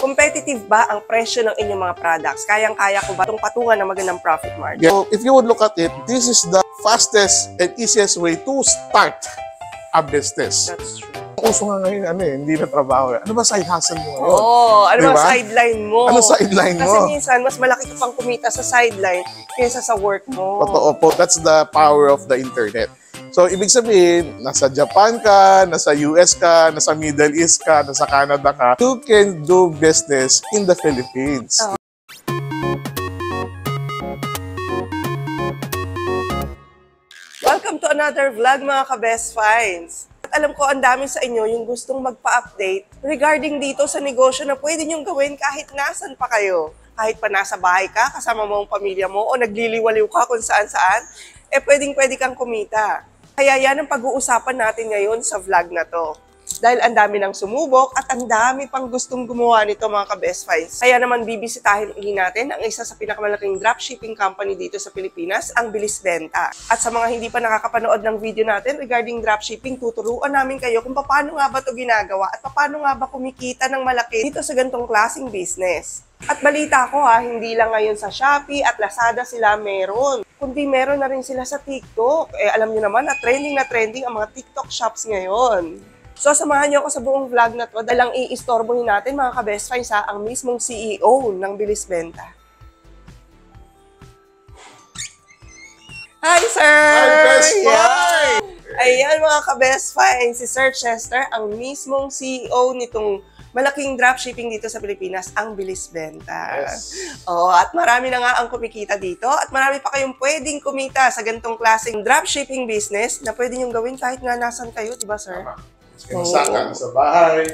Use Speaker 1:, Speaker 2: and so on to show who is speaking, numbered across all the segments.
Speaker 1: Competitive ba ang presyo ng inyong mga products? Kayang-kaya ko ba itong patungan ng magandang profit margin?
Speaker 2: So, if you would look at it, this is the fastest and easiest way to start a business.
Speaker 1: That's true.
Speaker 2: Uso nga ngayon, ano eh, hindi na trabaho. eh. Ano ba side hustle mo ngayon?
Speaker 1: Oo, ano
Speaker 2: Diba?
Speaker 1: ba sideline mo?
Speaker 2: Ano sideline
Speaker 1: Kasi
Speaker 2: mo?
Speaker 1: minsan, mas malaki ka pang kumita sa sideline kaysa sa work mo.
Speaker 2: Totoo po. That's the power of the internet. So, ibig sabihin, nasa Japan ka, nasa US ka, nasa Middle East ka, nasa Canada ka, you can do business in the Philippines.
Speaker 1: Oo. Welcome to another vlog mga ka-best finds. At alam ko ang dami sa inyo yung gustong magpa-update regarding dito sa negosyo na pwede niyong gawin kahit nasan pa kayo. Kahit pa nasa bahay ka, kasama mo ang pamilya mo, o nagliliwaliw ka kung saan-saan, eh pwedeng pwede kang kumita. Kaya yan ang pag-uusapan natin ngayon sa vlog na to. Dahil ang dami nang sumubok at ang dami pang gustong gumawa nito mga ka-best finds. Kaya naman bibisitahin uli natin ang isa sa pinakamalaking dropshipping company dito sa Pilipinas, ang Bilis Benta. At sa mga hindi pa nakakapanood ng video natin regarding dropshipping, tuturuan namin kayo kung paano nga ba ito ginagawa at paano nga ba kumikita ng malaki dito sa gantong klaseng business. At balita ko ha, hindi lang ngayon sa Shopee at Lazada sila meron, kundi meron na rin sila sa TikTok. Eh alam niyo naman na trending na trending ang mga TikTok shops ngayon. So, samahan niyo ako sa buong vlog na to dahil lang iistorbohin natin mga ka-best finds ha, ang mismong CEO ng Bilis Benta. Hi, sir!
Speaker 2: Hi, best
Speaker 1: Yeah.
Speaker 2: find!
Speaker 1: Ayan mga ka-best finds, si Sir Chester, ang mismong CEO nitong malaking dropshipping dito sa Pilipinas, ang Bilis Benta.
Speaker 2: Yes.
Speaker 1: Oh, at marami na nga ang kumikita dito at marami pa kayong pwedeng kumita sa ganitong klaseng dropshipping business na pwede niyong gawin kahit nga nasan kayo, di ba, sir?
Speaker 2: Tama. Kinasa ka sa bahay,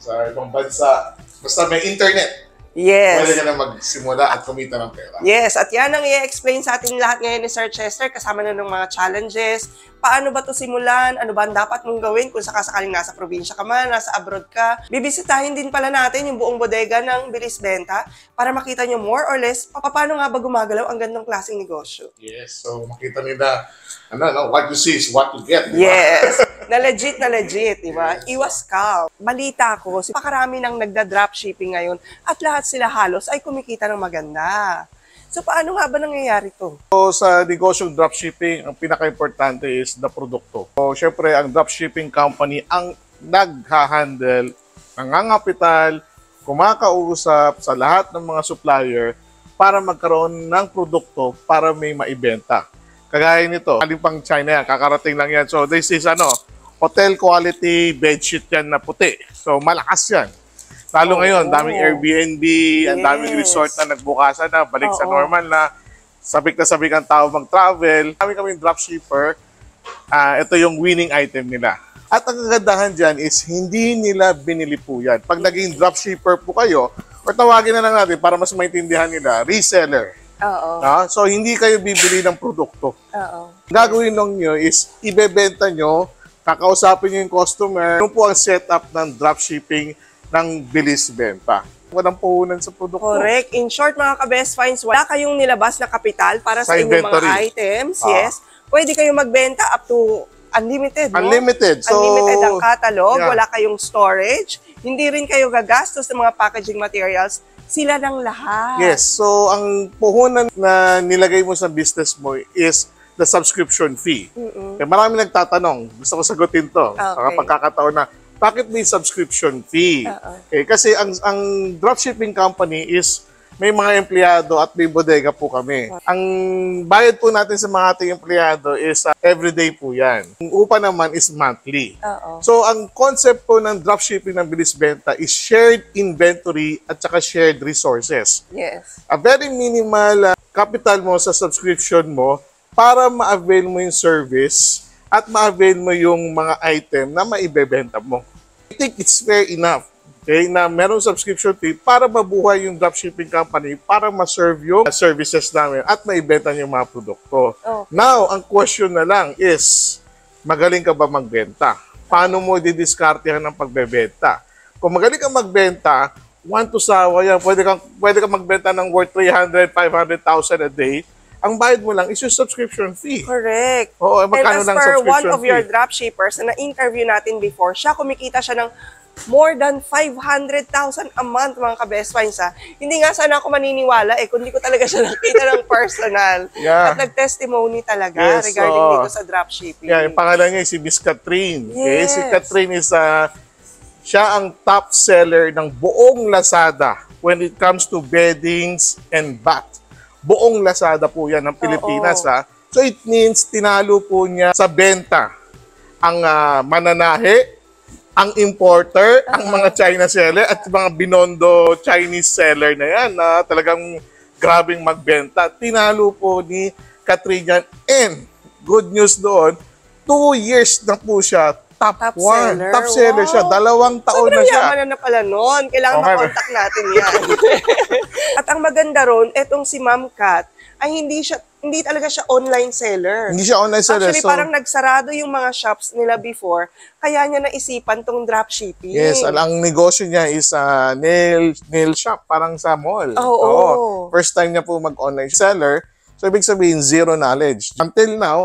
Speaker 2: sa ibang bansa. Basta may internet,
Speaker 1: Yes.
Speaker 2: pwede ka na magsimula at kumita ng pera.
Speaker 1: Yes, at yan ang i-explain sa atin lahat ngayon ni Sir Chester kasama na ng mga challenges. Paano ba to simulan? Ano ba ang dapat mong gawin kung sakasakaling nasa probinsya ka man, nasa abroad ka? Bibisitahin din pala natin yung buong bodega ng Bilis Benta para makita nyo more or less pa- paano nga ba gumagalaw ang gandong klaseng negosyo.
Speaker 2: Yes, so makita nila, ano, no, what you see is what you get. di ba?
Speaker 1: Yes. na legit na legit, di ba? Iwas ka. Balita ko, si pakarami nang nagda-dropshipping ngayon at lahat sila halos ay kumikita ng maganda. So paano nga ba nangyayari to?
Speaker 2: So, sa negosyong dropshipping, ang pinaka-importante is the produkto. So, syempre, ang dropshipping company ang nagha-handle, nangangapital, kumakausap sa lahat ng mga supplier para magkaroon ng produkto para may maibenta. Kagaya nito, aling pang China yan, kakarating lang yan. So, this is ano, hotel quality bedsheet yan na puti. So, malakas yan. Lalo
Speaker 1: Oo.
Speaker 2: ngayon, daming Airbnb, ang daming
Speaker 1: Yes.
Speaker 2: resort na nagbukasan na, balik sa
Speaker 1: Oo.
Speaker 2: normal na, sabik na sabik ang tao mag-travel. Kami kami dropshipper, ah ito yung winning item nila. At ang kagandahan dyan is hindi nila binili po yan. Pag naging dropshipper po kayo, or tawagin na lang natin para mas maintindihan nila, reseller.
Speaker 1: Oo.
Speaker 2: Ah, so hindi kayo bibili ng produkto.
Speaker 1: Oo.
Speaker 2: Gagawin lang nyo is ibebenta nyo, kakausapin nyo yung customer. Yun po ang setup ng dropshipping ng bilis benta. Walang puhunan sa produkto.
Speaker 1: Correct. In short, mga ka-best finds, wala kayong nilabas na kapital para sa,
Speaker 2: Sa
Speaker 1: inyong
Speaker 2: inventory.
Speaker 1: mga items.
Speaker 2: Ah.
Speaker 1: Yes. Pwede kayong magbenta up to unlimited. no?
Speaker 2: Unlimited. So,
Speaker 1: unlimited ang catalog.
Speaker 2: yeah.
Speaker 1: Wala kayong storage. Hindi rin kayo gagastos ng mga packaging materials. Sila ng lahat.
Speaker 2: Yes. So, ang puhunan na nilagay mo sa business mo is the subscription fee.
Speaker 1: Mm-mm.
Speaker 2: Eh, marami nagtatanong. Gusto ko sagutin to. Sa
Speaker 1: Okay.
Speaker 2: pagkakataon na, bakit may subscription fee?
Speaker 1: Oo.
Speaker 2: Eh, kasi ang, ang dropshipping company is may mga empleyado at may bodega po kami. Ang bayad po natin sa mga ating empleyado is uh, everyday po yan. Ang upa naman is monthly.
Speaker 1: Oo.
Speaker 2: So, ang concept po ng dropshipping ng bilis benta is shared inventory at saka shared resources.
Speaker 1: Yes.
Speaker 2: A very minimal uh, capital mo sa subscription mo para ma-avail mo yung service at ma-avail mo yung mga item na maibebenta mo. I think it's fair enough okay, na merong subscription fee para mabuhay yung dropshipping company para ma-serve yung services namin at maibenta yung mga produkto.
Speaker 1: Okay.
Speaker 2: Now, ang question na lang is, magaling ka ba magbenta? Paano mo didiskartehan ng pagbebenta? Kung magaling ka magbenta, one to sawa yan. Pwede kang, pwede kang magbenta ng worth 300, 500,000 a day. Ang bayad mo lang is yung subscription fee.
Speaker 1: Correct.
Speaker 2: Oo, eh,
Speaker 1: And
Speaker 2: magkano
Speaker 1: as
Speaker 2: ng
Speaker 1: per one
Speaker 2: subscription
Speaker 1: of your
Speaker 2: fee?
Speaker 1: dropshippers na na-interview natin before, siya kumikita siya ng More than 500,000 a month, mga ka-best finds ha. Hindi nga sana ako maniniwala eh, kundi ko talaga siya nakita ng personal.
Speaker 2: Yeah.
Speaker 1: At nag-testimony talaga
Speaker 2: Yes,
Speaker 1: regarding
Speaker 2: oo.
Speaker 1: dito sa dropshipping.
Speaker 2: Yeah, yung pangalan niya si Miss Catherine. Okay?
Speaker 1: Yes.
Speaker 2: Si Catherine is ah, siya ang top seller ng buong Lazada when it comes to beddings and bath. Buong Lazada po yan ng Pilipinas.
Speaker 1: Oo.
Speaker 2: Ha? So it means tinalo po niya sa benta ang ah, mananahe, ang importer, ang mga China seller at mga binondo Chinese seller na yan na talagang grabing magbenta. Tinalo po ni Katrina and good news doon, two years na po siya top,
Speaker 1: Top
Speaker 2: one.
Speaker 1: seller.
Speaker 2: Top seller siya.
Speaker 1: Wow.
Speaker 2: Dalawang taon
Speaker 1: Sobrang
Speaker 2: na siya.
Speaker 1: yaman na, pala noon. Kailangan
Speaker 2: Okay.
Speaker 1: makontak natin yan. At ang maganda ron, etong si Ma'am Kat, ay hindi siya hindi talaga siya online seller.
Speaker 2: Hindi siya online seller.
Speaker 1: Actually,
Speaker 2: so,
Speaker 1: parang nagsarado yung mga shops nila before, kaya niya naisipan tong dropshipping.
Speaker 2: Yes, ang negosyo niya is a nail nail shop, parang sa mall.
Speaker 1: Oo.
Speaker 2: First time niya po mag-online seller. So, ibig sabihin, zero knowledge. Until now,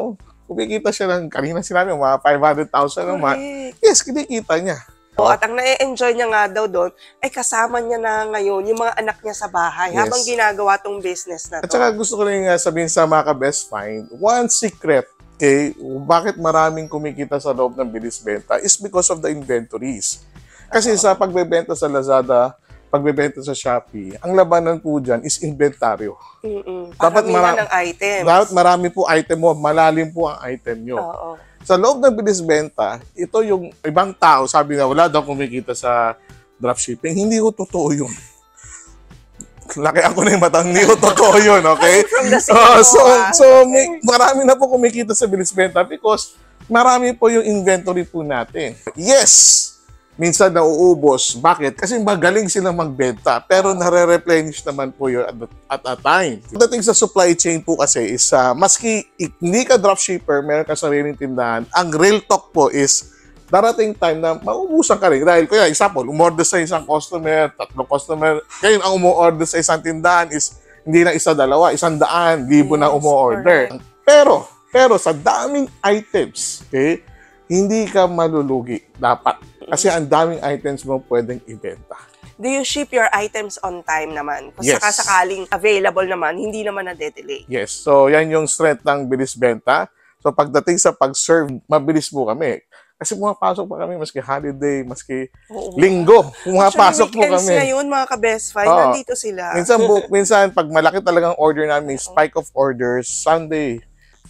Speaker 2: kumikita siya ng, kanina sinabi, mga 500,000 naman. Yes, kinikita niya.
Speaker 1: O, at ang na-enjoy niya nga daw doon, ay kasama niya na ngayon yung mga anak niya sa bahay
Speaker 2: Yes.
Speaker 1: habang ginagawa tong business na to.
Speaker 2: At saka gusto ko rin uh, sabihin sa mga ka-best find, one secret, okay, bakit maraming kumikita sa loob ng bilis benta is because of the inventories. Kasi sa pagbebenta sa Lazada, pagbebenta sa Shopee, ang labanan po dyan is inventaryo.
Speaker 1: Mm-mm.
Speaker 2: Dapat
Speaker 1: Paramihan
Speaker 2: mara-
Speaker 1: ng items.
Speaker 2: Dapat marami po item mo, malalim po ang item nyo.
Speaker 1: Oo.
Speaker 2: Sa loob ng bilis benta, ito yung ibang tao, sabi na wala daw kumikita sa dropshipping. Hindi ko totoo yun. Laki ako na yung matang, hindi ko totoo yun, okay?
Speaker 1: Singapore,
Speaker 2: so, so may, marami na po kumikita sa bilis benta because marami po yung inventory po natin. Yes! Minsan nauubos. Bakit? Kasi magaling sila magbenta pero nare-replenish naman po yun at, at a time. Pagdating sa supply chain po kasi is uh, maski hindi ka dropshipper, meron ka sariling tindahan, ang real talk po is darating time na maubusan ka rin. Dahil, kaya example, umorder sa isang customer, tatlong customer, ngayon ang umu-order sa isang tindahan is hindi na isa, dalawa, isang daan, libo na
Speaker 1: Yes,
Speaker 2: umu-order. Pero, pero sa daming items, okay, hindi ka malulugi dapat. Kasi ang daming items mo pwedeng ibenta.
Speaker 1: Do you ship your items on time naman? Kung
Speaker 2: Yes.
Speaker 1: sakasakaling available naman, hindi naman na-delay.
Speaker 2: Yes. So, yan yung strength ng bilis benta. So, pagdating sa pag-serve, mabilis po kami. Kasi pumapasok pa kami maski holiday, maski
Speaker 1: Oo.
Speaker 2: linggo. Pumapasok po kami.
Speaker 1: ngayon, mga ka-best find,
Speaker 2: Oo.
Speaker 1: nandito sila.
Speaker 2: Minsan, bu- minsan, pag malaki talagang order namin, spike of orders, Sunday,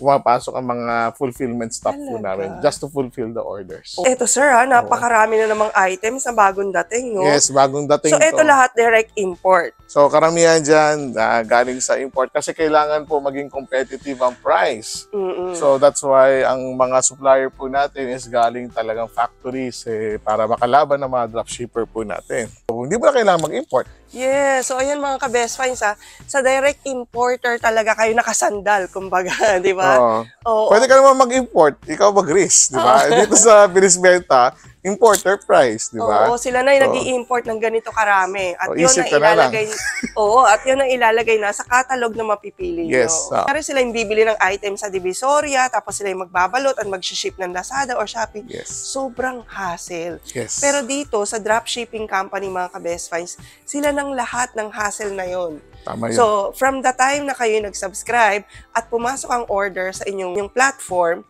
Speaker 2: pumapasok ang mga fulfillment staff po
Speaker 1: Talaga?
Speaker 2: namin just to fulfill the orders.
Speaker 1: Eto sir ha, napakarami na namang items na bagong dating, no?
Speaker 2: Yes, bagong dating
Speaker 1: So, eto
Speaker 2: to.
Speaker 1: lahat direct import.
Speaker 2: So, karamihan dyan, ah, galing sa import kasi kailangan po maging competitive ang price.
Speaker 1: Mm-mm.
Speaker 2: So, that's why ang mga supplier po natin is galing talagang factories eh, para makalaban ng mga dropshipper po natin. So, hindi mo na kailangan mag-import.
Speaker 1: Yes, so ayan mga ka-best finds ha, sa direct importer talaga kayo nakasandal, kumbaga, di ba?
Speaker 2: Oo.
Speaker 1: Oo.
Speaker 2: Pwede ka naman mag-import, ikaw mag-risk, di ba? Dito sa bilis benta, importer price, di ba?
Speaker 1: Oo, sila na yung
Speaker 2: Oo.
Speaker 1: nag import ng ganito karami. At
Speaker 2: O,
Speaker 1: yun ang ilalagay, oo, at yun ang ilalagay na sa catalog na mapipili
Speaker 2: Yes,
Speaker 1: nyo.
Speaker 2: ah.
Speaker 1: Kaya sila yung bibili ng item sa Divisoria, tapos sila yung magbabalot at mag-ship ng Lazada or Shopee.
Speaker 2: Yes.
Speaker 1: Sobrang hassle.
Speaker 2: Yes.
Speaker 1: Pero dito, sa dropshipping company, mga ka-best finds, sila ng lahat ng hassle na yon.
Speaker 2: Tama yun.
Speaker 1: So, from the time na kayo nag-subscribe at pumasok ang order sa inyong yung platform,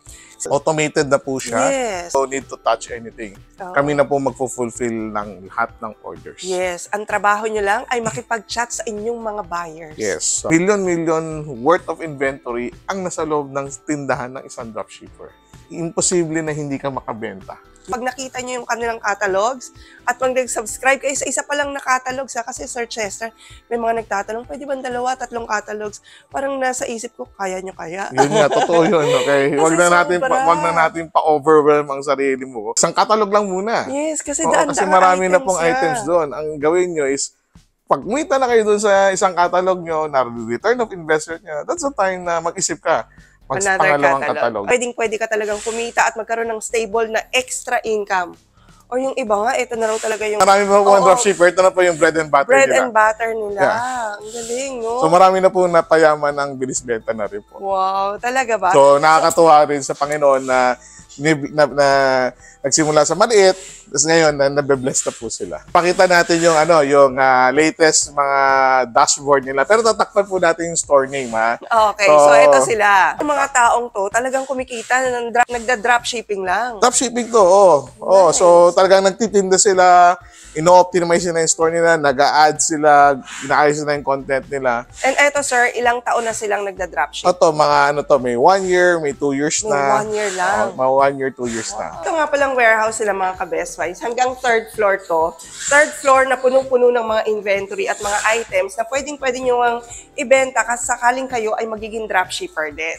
Speaker 2: Automated na po siya.
Speaker 1: yes,
Speaker 2: So, need to touch anything.
Speaker 1: Oo.
Speaker 2: Kami na po magfulfill ng lahat ng orders.
Speaker 1: yes, ang trabaho nyo lang ay makipag-chat sa inyong mga buyers.
Speaker 2: Yes. Million-million worth of inventory ang nasa loob ng tindahan ng isang dropshipper. Imposible na hindi ka makabenta.
Speaker 1: Pag nakita nyo yung kanilang catalogs at pag nag-subscribe kayo sa isa pa lang na catalogs, ha, kasi Sir Chester, may mga nagtatanong, pwede ba dalawa, tatlong catalogs? Parang nasa isip ko, kaya nyo kaya?
Speaker 2: Yun nga, totoo yun, okay? Wag na natin pa, wag na natin pa-overwhelm ang sarili mo. Isang catalog lang muna.
Speaker 1: yes, kasi
Speaker 2: Oo,
Speaker 1: daan
Speaker 2: kasi marami na pong items doon. Ang gawin nyo is, pag na kayo doon sa isang catalog nyo, na return of investment nyo, that's the time na mag-isip ka.
Speaker 1: Another catalog.
Speaker 2: catalog.
Speaker 1: Pwedeng pwede ka talagang kumita at magkaroon ng stable na extra income. O yung iba nga, ito na raw talaga yung
Speaker 2: Marami pa po ang
Speaker 1: Oo.
Speaker 2: dropshipper. Ito na po yung bread and butter
Speaker 1: bread
Speaker 2: nila.
Speaker 1: and butter nila.
Speaker 2: Yeah.
Speaker 1: Ang galing, no?
Speaker 2: So marami na po napayaman ang bilis benta na rin po.
Speaker 1: wow, talaga ba?
Speaker 2: So nakakatuwa rin sa Panginoon na Ni- na, na, nagsimula sa maliit, tapos ngayon na nabe-bless na po sila. Pakita natin yung ano, yung ah, latest mga dashboard nila. Pero tatakpan po natin yung store name ha.
Speaker 1: Okay, so,
Speaker 2: So,
Speaker 1: ito sila. Yung mga taong to, talagang kumikita, dra- nagda-drop shipping lang.
Speaker 2: Dropshipping to, oh. Oh, so talagang nagtitinda sila, ino-optimize nila yung store nila, nag-a-add sila, inaayos nila yung content nila.
Speaker 1: And eto sir, ilang taon na silang nagda-drop ship?
Speaker 2: Ito, mga ano to, may one year, may two years
Speaker 1: May
Speaker 2: na.
Speaker 1: one year lang.
Speaker 2: Oh, mga one year, two years na.
Speaker 1: Ito nga palang warehouse sila mga ka-best finds. Hanggang third floor to. Third floor na punong-puno ng mga inventory at mga items na pwedeng-pwede nyo ang ibenta kasi sakaling kayo ay magiging dropshipper din.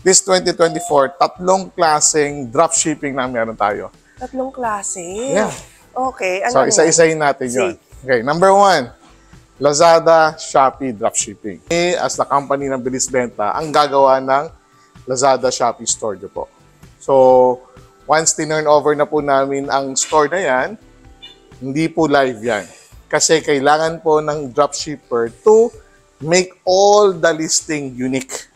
Speaker 2: This 2024, tatlong klaseng dropshipping na meron tayo.
Speaker 1: Tatlong klase.
Speaker 2: Yeah.
Speaker 1: Okay. Ano
Speaker 2: So, isa-isahin natin yun. Okay, number one, Lazada, Shopee dropshipping. As the company ng Bilis Benta, ang gagawa ng Lazada, Shopee store nyo po. So, once tinurn over na po namin ang store na yan, hindi po live yan. Kasi kailangan po ng dropshipper to make all the listing unique.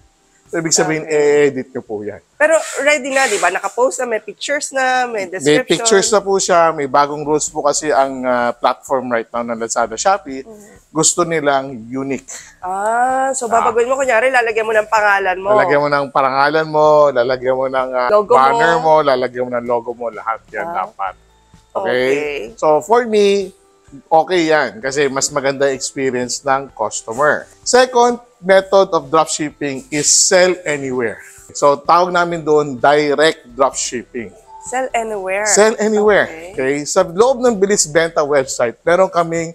Speaker 2: So, ibig sabihin, i-edit nyo po yan.
Speaker 1: Pero ready na, di ba? Nakapost na, may pictures na, may
Speaker 2: May
Speaker 1: description.
Speaker 2: pictures na po siya, may bagong rules po kasi ang ah, platform right now ng Lazada Shopee. Gusto nilang unique.
Speaker 1: Ah, so babaguhin mo, kunyari, lalagyan mo ng pangalan mo.
Speaker 2: Lalagyan mo ng parangalan mo, lalagyan mo ng ah,
Speaker 1: Logo
Speaker 2: banner
Speaker 1: mo.
Speaker 2: mo. lalagyan mo ng logo mo, lahat yan
Speaker 1: Ah.
Speaker 2: dapat.
Speaker 1: Okay.
Speaker 2: Okay? So for me, okay yan kasi mas maganda experience ng customer. Second method of dropshipping is sell anywhere. So tawag namin doon direct dropshipping.
Speaker 1: Sell anywhere.
Speaker 2: Sell anywhere.
Speaker 1: Okay.
Speaker 2: Okay. Sa loob ng Bilis Benta website, meron kaming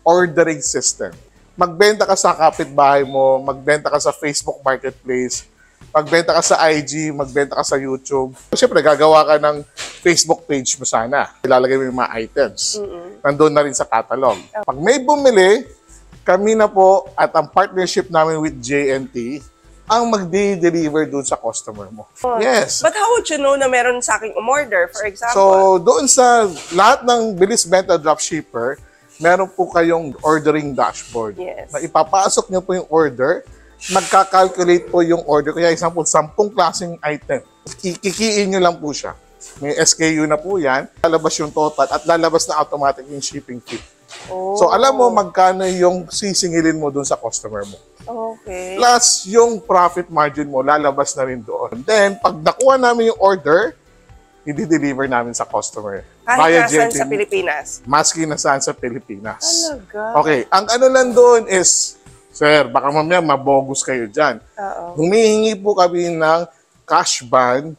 Speaker 2: ordering system. Magbenta ka sa kapitbahay mo, magbenta ka sa Facebook Marketplace, magbenta ka sa IG, magbenta ka sa YouTube. Siyempre, gagawa ka ng Facebook page mo sana. Ilalagay mo yung mga items. Nandun na rin sa catalog. Pag may bumili, kami na po at ang partnership namin with JNT ang mag-deliver dun sa customer mo. Yes.
Speaker 1: But how would you know na meron sa aking umorder, for example?
Speaker 2: So, doon sa lahat ng Bilis Benta Dropshipper, meron po kayong ordering dashboard.
Speaker 1: Yes.
Speaker 2: Na ipapasok nyo po yung order, magka-calculate po yung order. Kaya example, 10 klaseng item. Kikiin nyo lang po siya. May SKU na po yan. Lalabas yung total at lalabas na automatic yung shipping fee.
Speaker 1: oh,
Speaker 2: So, alam mo magkano yung sisingilin mo doon sa customer mo.
Speaker 1: Okay.
Speaker 2: Plus, yung profit margin mo, lalabas na rin doon. Then, pag nakuha namin yung order, i-deliver namin sa customer.
Speaker 1: Kahit
Speaker 2: JNT.
Speaker 1: sa Pilipinas.
Speaker 2: Maski na saan sa Pilipinas.
Speaker 1: Talaga?
Speaker 2: Okay, ang ano lang doon is, sir, baka mamaya mabogus kayo dyan.
Speaker 1: Oo.
Speaker 2: Humihingi po kami ng cash ban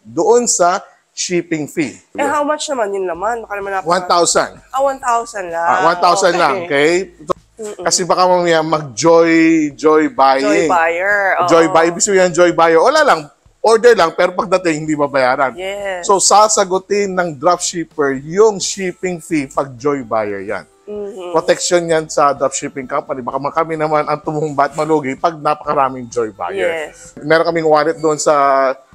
Speaker 2: doon sa shipping fee.
Speaker 1: Eh, how much naman yun naman? Baka naman napaka...
Speaker 2: 1,000.
Speaker 1: Ah, 1,000 lang.
Speaker 2: Ah, 1,000 lang, okay? Kasi baka mamaya mag-joy, joy buying.
Speaker 1: Joy buyer. Oo.
Speaker 2: Joy buy, ibig sabihin joy buyer, wala lang, order lang, pero pagdating, hindi babayaran.
Speaker 1: Yes.
Speaker 2: So, sasagutin ng dropshipper yung shipping fee pag joy buyer yan.
Speaker 1: Mhm.
Speaker 2: Protection yan sa dropshipping company. Baka kami naman ang tumumba at malugi pag napakaraming joy buyer.
Speaker 1: Yes.
Speaker 2: Meron kaming wallet doon sa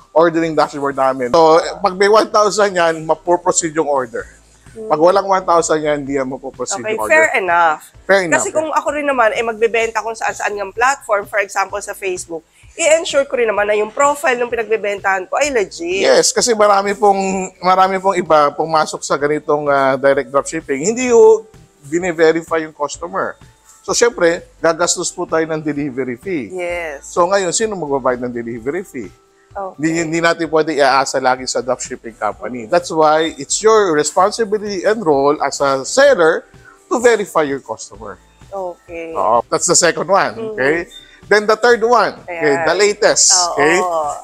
Speaker 2: ordering dashboard namin. So, pag may 1,000 yan, mapoproceed yung order. Pag walang 1,000 yan, hindi yan mapoproceed
Speaker 1: Okay,
Speaker 2: yung
Speaker 1: fair
Speaker 2: order.
Speaker 1: enough.
Speaker 2: Fair enough.
Speaker 1: Kasi kung ako rin naman, eh, magbebenta kung saan-saan ng platform, for example, sa Facebook, i-ensure ko rin naman na yung profile ng pinagbebentahan ko ay legit.
Speaker 2: Yes, kasi marami pong marami pong iba pumasok sa ganitong ah, direct dropshipping. Hindi yung bine-verify yung customer. So, syempre, gagastos po tayo ng delivery fee.
Speaker 1: Yes.
Speaker 2: So, ngayon, sino magbabayad ng delivery fee?
Speaker 1: Okay.
Speaker 2: Hindi, hindi natin pwede iaasa lagi sa dropshipping company. That's why it's your responsibility and role as a seller to verify your customer.
Speaker 1: Okay.
Speaker 2: Oo. That's the second one. Okay? Then the third one, okay, the latest,
Speaker 1: Oo.
Speaker 2: okay,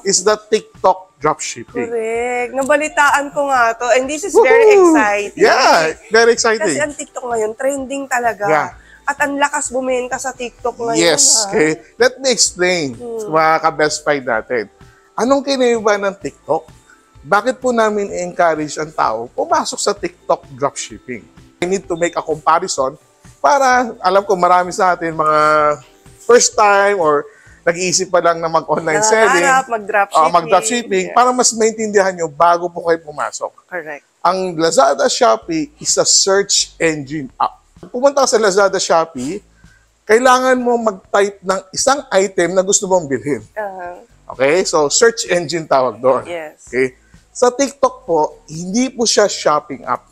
Speaker 2: is the TikTok dropshipping.
Speaker 1: Correct. Nabalitaan ko nga to. And this is very exciting.
Speaker 2: Yeah, very
Speaker 1: Kasi
Speaker 2: exciting.
Speaker 1: ang TikTok ngayon, trending talaga.
Speaker 2: Yeah.
Speaker 1: At ang lakas bumenta sa TikTok ngayon.
Speaker 2: Yes,
Speaker 1: ha?
Speaker 2: okay. Let me explain sa mga ka-best find natin. Anong kinaiba ng TikTok? Bakit po namin encourage ang tao pumasok sa TikTok dropshipping? I need to make a comparison para alam ko marami sa atin mga first time or nag-iisip pa lang na mag-online selling,
Speaker 1: Nangangarap, mag-dropshipping.
Speaker 2: uh, mag-dropshipping,
Speaker 1: Yeah.
Speaker 2: para mas maintindihan nyo bago po kayo pumasok.
Speaker 1: Correct.
Speaker 2: Ang Lazada Shopee is a search engine app. Pumunta ka sa Lazada Shopee, kailangan mo mag-type ng isang item na gusto mong bilhin.
Speaker 1: Uh,
Speaker 2: Okay? So, search engine tawag doon.
Speaker 1: Yes.
Speaker 2: Okay? Sa TikTok po, hindi po siya shopping app.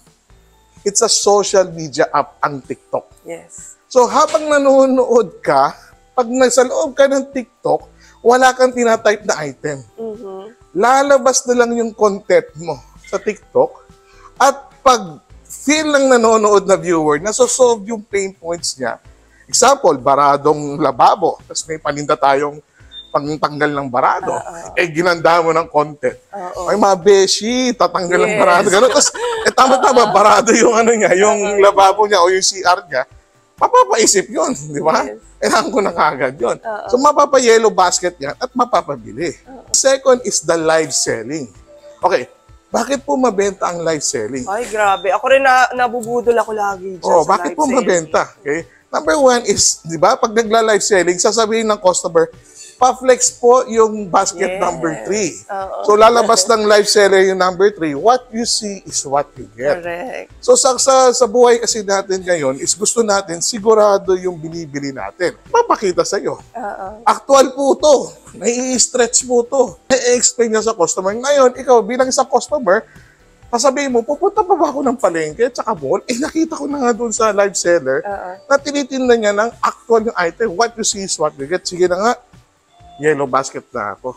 Speaker 2: It's a social media app ang TikTok.
Speaker 1: Yes.
Speaker 2: So, habang nanonood ka, pag nasa loob ka ng TikTok, wala kang tinatype na item.
Speaker 1: Mhm.
Speaker 2: Lalabas na lang yung content mo sa TikTok at pag feel ng nanonood na viewer, nasosolve yung pain points niya. Example, baradong lababo. Tapos may paninda tayong pangtanggal ng barado. Eh, ginanda mo ng content.
Speaker 1: Oo.
Speaker 2: Ay, mga beshi, tatanggal ng
Speaker 1: Yes.
Speaker 2: barado. Ganun. Tapos, eh, tama-tama, barado yung ano niya, yung lababo niya o yung CR niya. Mapapaisip yun, di ba?
Speaker 1: Yes.
Speaker 2: Kailangan ko na kagad yun. So, mapapa-yellow basket yan at mapapabili. Second is the live selling. Okay, bakit po mabenta ang live selling?
Speaker 1: Ay, grabe. Ako rin na, nabubudol ako lagi dyan
Speaker 2: Oh,
Speaker 1: sa
Speaker 2: bakit
Speaker 1: live
Speaker 2: po
Speaker 1: selling.
Speaker 2: mabenta? Okay? Number one is, di ba, pag nagla-live selling, sasabihin ng customer, pa-flex po yung basket
Speaker 1: Yes.
Speaker 2: number three.
Speaker 1: Oo.
Speaker 2: So, lalabas ng live seller yung number three. What you see is what you get.
Speaker 1: Correct.
Speaker 2: So, sa, sa, sa buhay kasi natin ngayon, is gusto natin sigurado yung binibili natin. Papakita sa'yo.
Speaker 1: Oo.
Speaker 2: Actual po to. Nai-stretch po to. I-explain niya sa customer. Ngayon, ikaw bilang isang customer, sasabihin mo, pupunta pa ba ako ng palengke at saka mall? Eh, nakita ko na nga doon sa live seller
Speaker 1: Oo.
Speaker 2: na tinitinda niya ng actual yung item. What you see is what you get. Sige na nga, yellow basket na ako.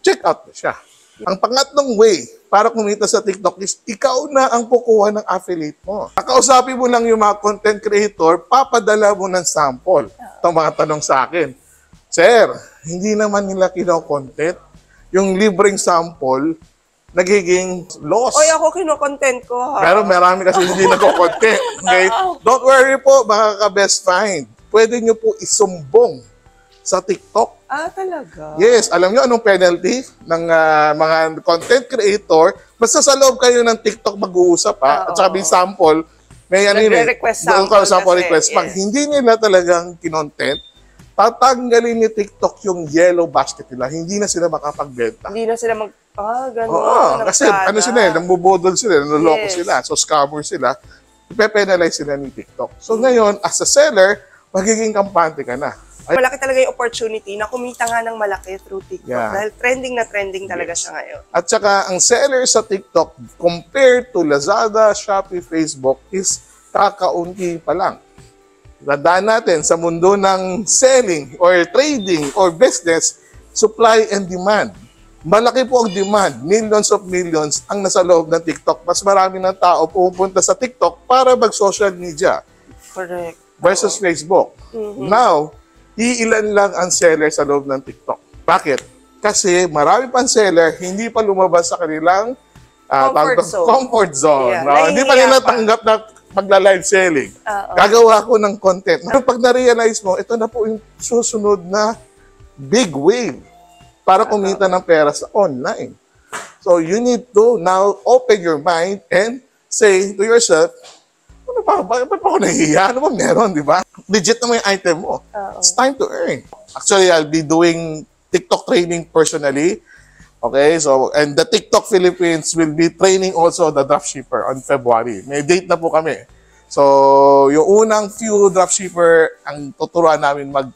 Speaker 2: Check out na siya. Ang pangatlong way para kumita sa TikTok is ikaw na ang kukuha ng affiliate mo. Kakausapin mo lang yung mga content creator, papadala mo ng sample. Itong mga tanong sa akin. Sir, hindi naman nila kino-content. Yung libreng sample, nagiging loss.
Speaker 1: Oy, ako kino-content ko ha.
Speaker 2: Pero marami kasi hindi nagko-content. Okay? Don't worry po, mga ka-best find. Pwede nyo po isumbong sa TikTok.
Speaker 1: Ah, talaga?
Speaker 2: Yes, alam nyo anong penalty ng ah, mga content creator? Basta sa loob kayo ng TikTok mag-uusap ha, at saka may sample, may ano yun eh, ka
Speaker 1: sample
Speaker 2: sample
Speaker 1: kasi,
Speaker 2: request. Pag
Speaker 1: yes.
Speaker 2: hindi nila talagang kinontent, tatanggalin ni TikTok yung yellow basket nila. Hindi na sila makapagbenta.
Speaker 1: Hindi na sila mag... Ah, ganun.
Speaker 2: Oo, kasi
Speaker 1: Napsada.
Speaker 2: ano sila eh, nambubodol sila, naloloko
Speaker 1: Yes.
Speaker 2: sila, so scammer sila, ipe-penalize sila ni TikTok. So ngayon, as a seller, magiging kampante ka na.
Speaker 1: Malaki talaga yung opportunity na kumita nga ng malaki through TikTok.
Speaker 2: Yeah.
Speaker 1: Dahil trending na trending talaga
Speaker 2: Yes.
Speaker 1: siya ngayon.
Speaker 2: At saka, ang seller sa TikTok, compared to Lazada, Shopee, Facebook, is kakaunti pa lang. Tandaan natin, sa mundo ng selling or trading or business, supply and demand. Malaki po ang demand, millions of millions ang nasa loob ng TikTok. Mas marami ng tao pupunta sa TikTok para mag-social media
Speaker 1: Correct.
Speaker 2: versus Facebook. Now, iilan lang ang seller sa loob ng TikTok. Bakit? Kasi marami pang seller hindi pa lumabas sa kanilang ah,
Speaker 1: Comfort zone.
Speaker 2: comfort zone.
Speaker 1: Yeah,
Speaker 2: no? Hindi pa nila
Speaker 1: pa.
Speaker 2: tanggap na magla-live selling.
Speaker 1: Oo.
Speaker 2: Gagawa ko ng content. Pero pag na-realize mo, ito na po yung susunod na big wave para kumita ng pera sa online. So you need to now open your mind and say to yourself, ano ba? Bakit ba ako nahihiya? Ano ba meron, di ba? Legit naman yung item mo.
Speaker 1: Oo.
Speaker 2: It's time to earn. Actually, I'll be doing TikTok training personally. Okay, so, and the TikTok Philippines will be training also the dropshipper on February. May date na po kami. So, yung unang few dropshipper, ang tuturuan namin mag,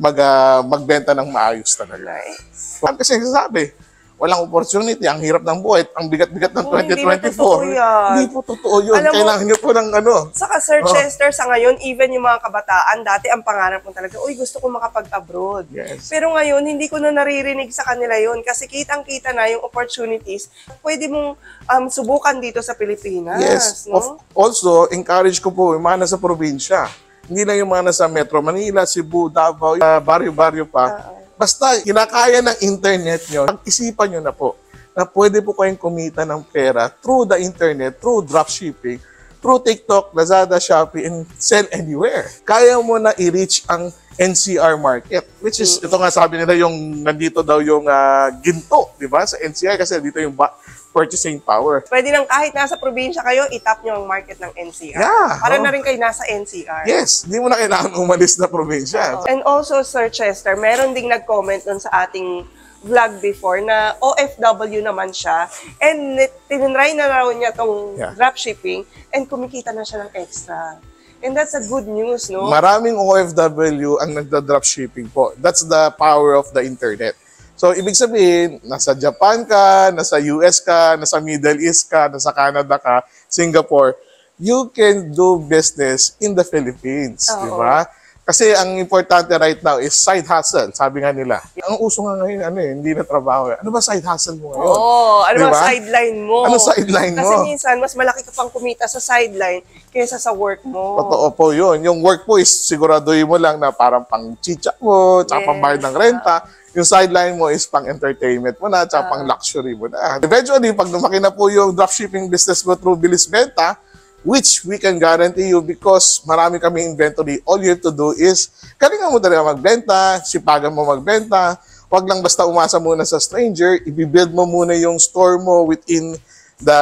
Speaker 2: mag, ah, magbenta ng maayos talaga.
Speaker 1: Nice.
Speaker 2: Kasi sabi, walang opportunity, ang hirap ng buhay, ang bigat-bigat ng
Speaker 1: Oh, hindi na
Speaker 2: 2024.
Speaker 1: totoo yan.
Speaker 2: Hindi po totoo yun.
Speaker 1: Alam mo-
Speaker 2: Kailangan nyo po ng ano.
Speaker 1: Saka Sir
Speaker 2: Oh.
Speaker 1: Chester, sa ngayon, even yung mga kabataan, dati ang pangarap mo talaga, uy, gusto ko makapag-abroad.
Speaker 2: Yes.
Speaker 1: Pero ngayon, hindi ko na naririnig sa kanila yon kasi kitang-kita na yung opportunities. Pwede mong um, subukan dito sa Pilipinas.
Speaker 2: Yes.
Speaker 1: No?
Speaker 2: Of- also, encourage ko po yung mga nasa probinsya. Hindi lang yung mga nasa Metro Manila, Cebu, Davao, uh, baryo-baryo pa. Basta kinakaya ng internet nyo, pag-isipan nyo na po na pwede po kayong kumita ng pera through the internet, through dropshipping, through TikTok, Lazada, Shopee, and sell anywhere. Kaya mo na i-reach ang NCR market, which is, ito nga sabi nila yung nandito daw yung ah, ginto, di ba? Sa NCR kasi dito yung ba- purchasing power.
Speaker 1: Pwede lang kahit nasa probinsya kayo, itap nyo ang market ng NCR.
Speaker 2: Yeah,
Speaker 1: Para
Speaker 2: oh.
Speaker 1: na rin kayo nasa NCR.
Speaker 2: Yes, hindi mo na kailangan umalis na probinsya.
Speaker 1: And also, Sir Chester, meron ding nag-comment dun sa ating vlog before na OFW naman siya and tinry na raw niya tong
Speaker 2: Yeah.
Speaker 1: dropshipping and kumikita na siya ng extra. And that's a good news, no?
Speaker 2: Maraming OFW ang nagda-dropshipping po. That's the power of the internet. So, ibig sabihin, nasa Japan ka, nasa US ka, nasa Middle East ka, nasa Canada ka, Singapore, you can do business in the Philippines, di ba? Kasi ang importante right now is side hustle, sabi nga nila. Ang uso nga ngayon, ano eh, hindi na trabaho. eh. Ano ba side hustle mo ngayon?
Speaker 1: Oo, ano
Speaker 2: Di
Speaker 1: ba
Speaker 2: ba?
Speaker 1: sideline mo?
Speaker 2: Ano sideline
Speaker 1: Kasi
Speaker 2: mo?
Speaker 1: minsan, mas malaki ka pang kumita sa sideline kaysa sa work mo.
Speaker 2: Totoo po yun. Yung work po is siguraduhin mo lang na parang pang chicha mo, tsaka
Speaker 1: Yes.
Speaker 2: pang bayad ng renta. Yung sideline mo is pang entertainment mo na, tsaka pang luxury mo na. Eventually, pag lumaki na po yung dropshipping business mo through Bilis Benta, which we can guarantee you because marami kami inventory, all you have to do is, kalingan mo talaga magbenta, sipagan mo magbenta, wag lang basta umasa muna sa stranger, i-build mo muna yung store mo within the